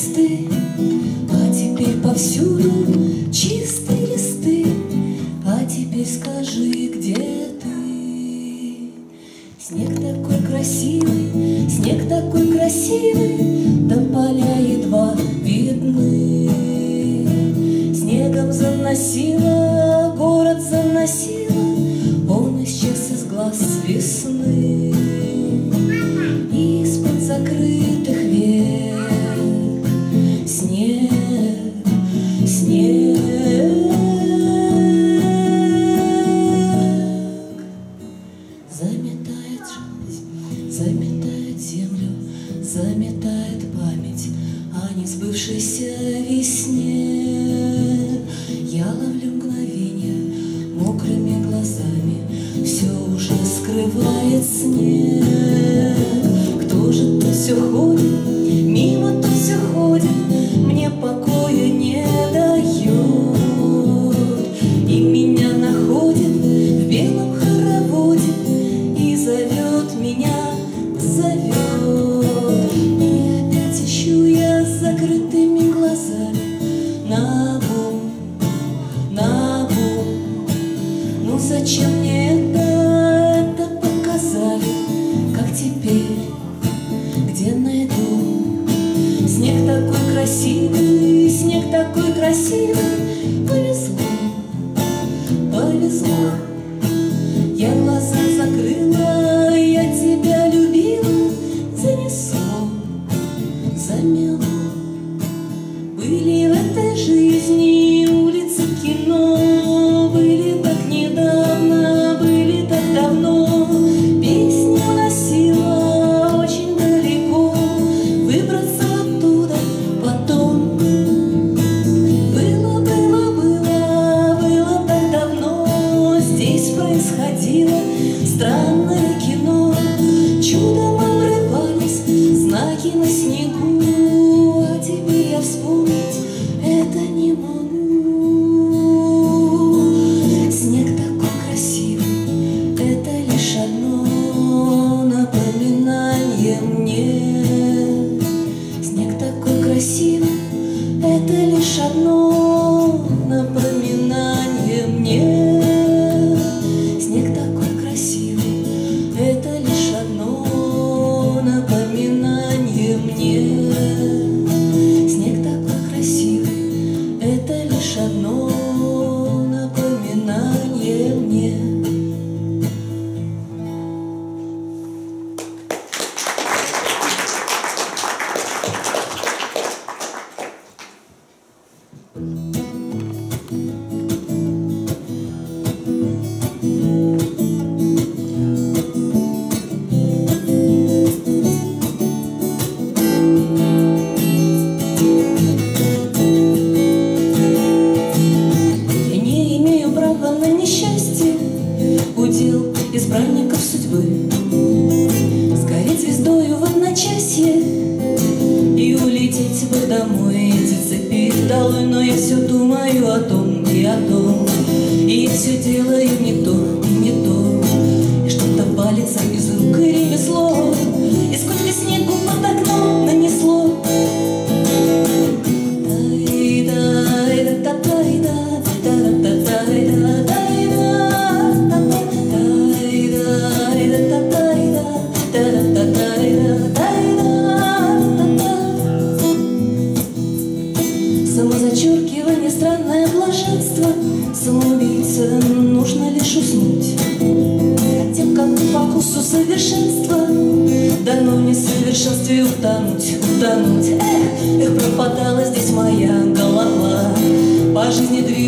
мосты, а теперь повсюду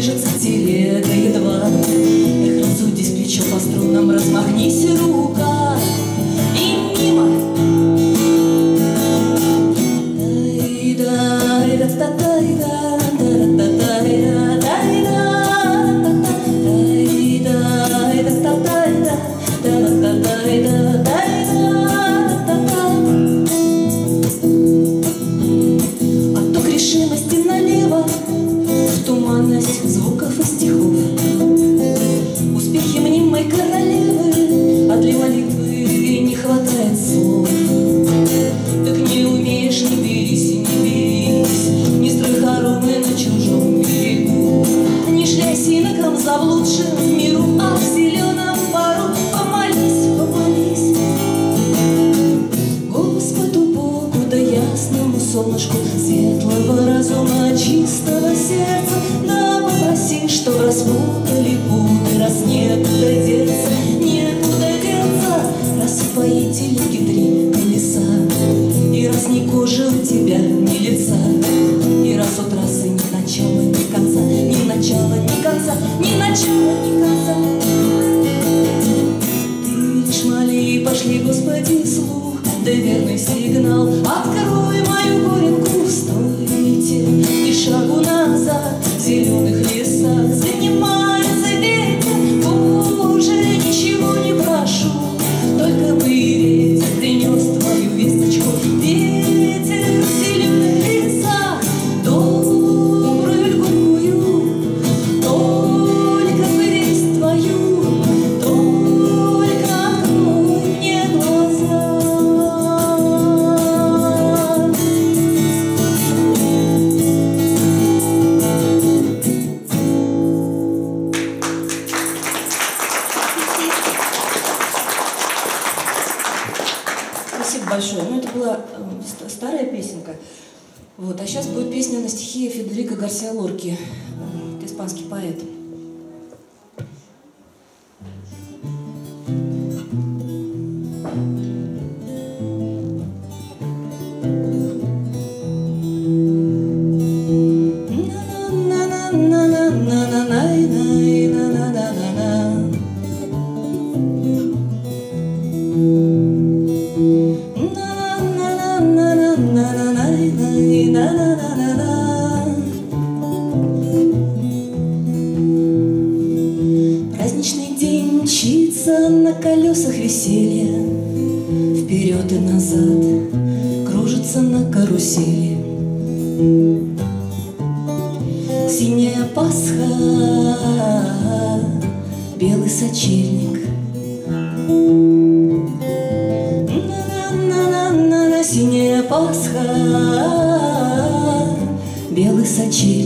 движется телега едва Эх, разудись плечо по струнам, размахнись рука Пасха, белый сочи.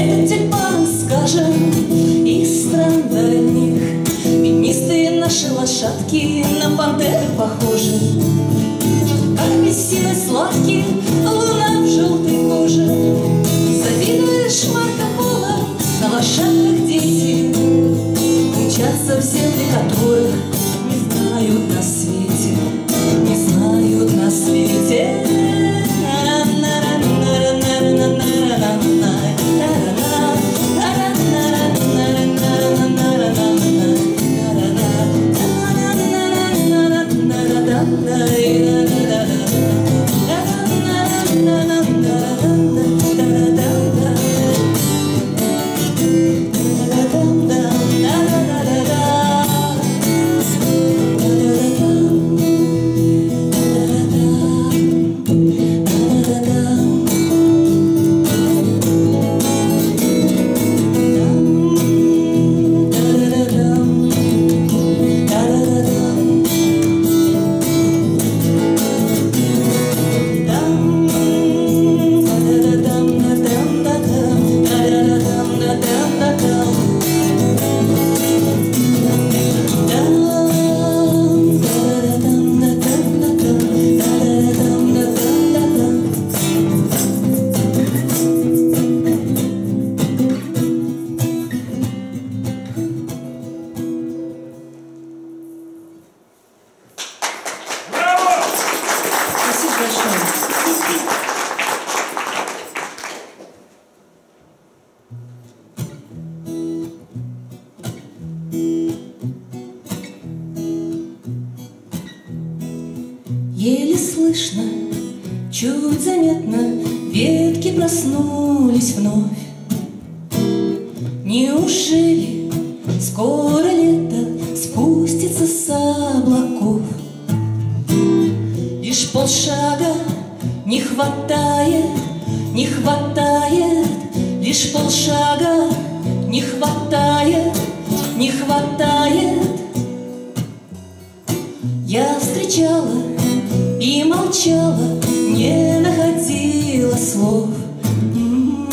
Этюпан скажем из стран дальних. Пятнистые наши лошадки на пантер похожи. Еле слышно, чуть заметно Ветки проснулись вновь. Неужели скоро лето Спустится с облаков? Лишь полшага не хватает, не хватает. Лишь полшага не хватает, не хватает. слов. М-м-м,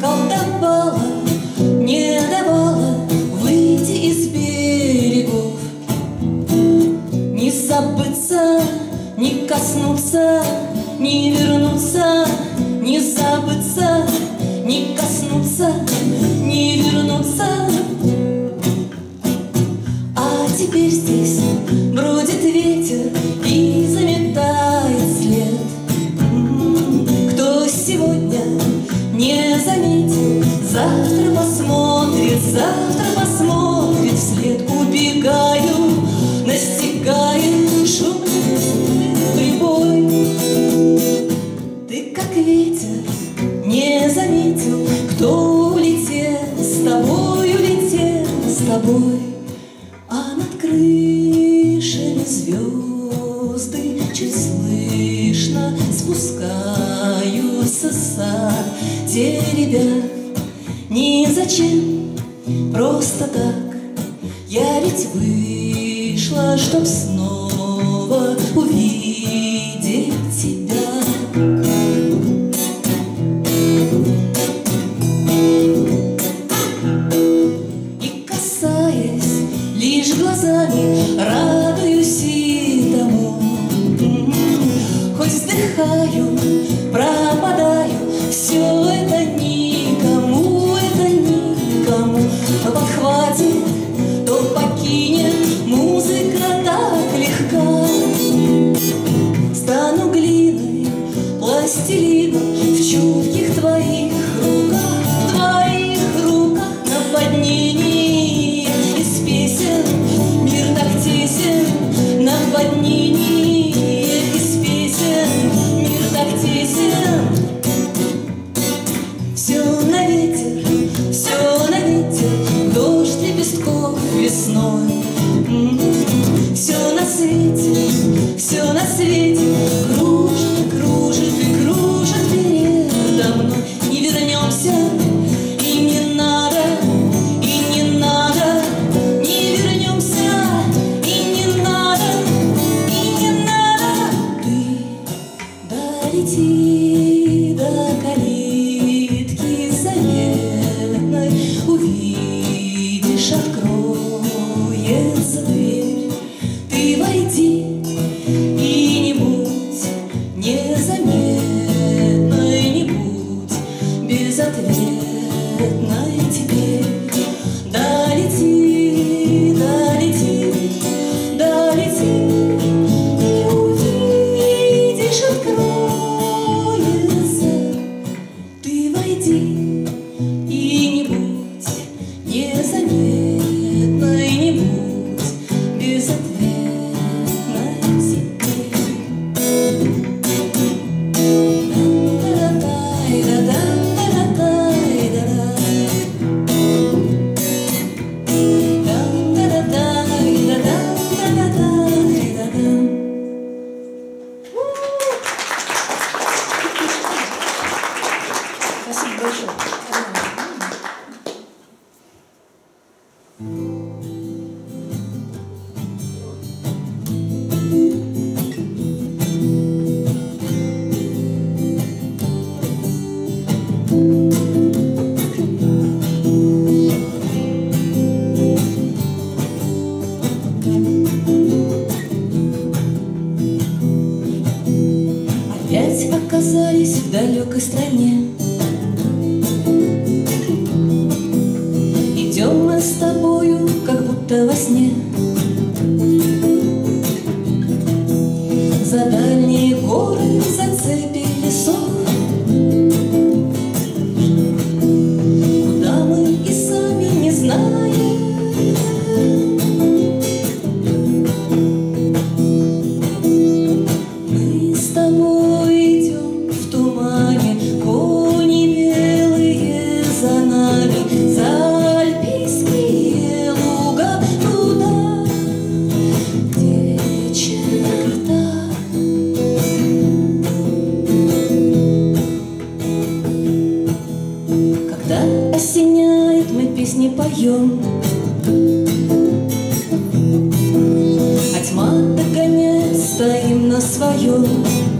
Колдовала, не давала выйти из берегов Не забыться, не коснуться to. you. Стоим